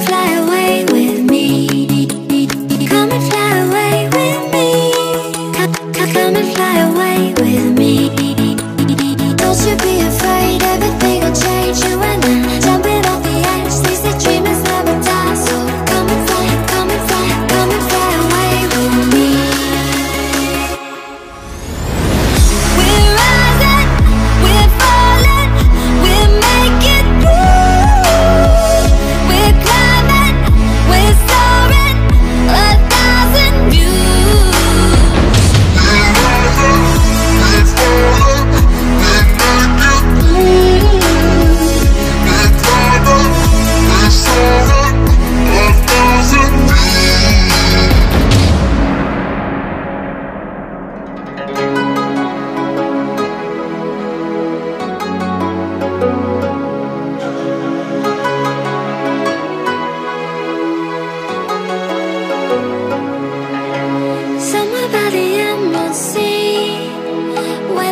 Come and fly away with me and fly away with me.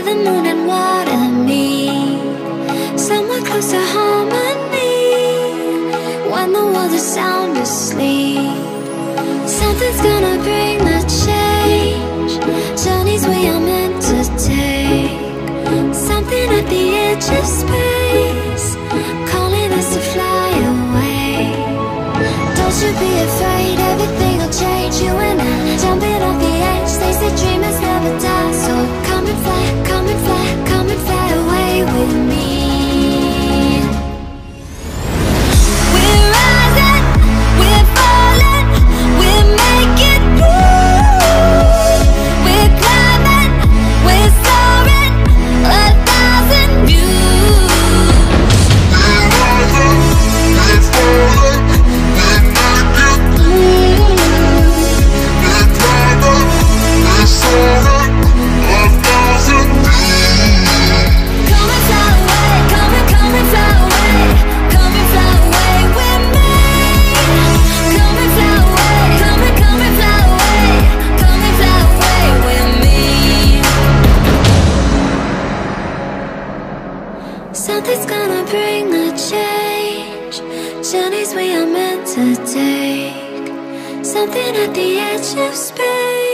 The moon and water meet. Somewhere close to harmony, when the world is sound asleep. Something's gonna bring the change. Journeys we are meant to take. Something at the edge of space, calling us to fly away. Don't you be afraid, everything will change. You and I jumping off the Something's gonna bring the change. Journeys we are meant to take. Something at the edge of space.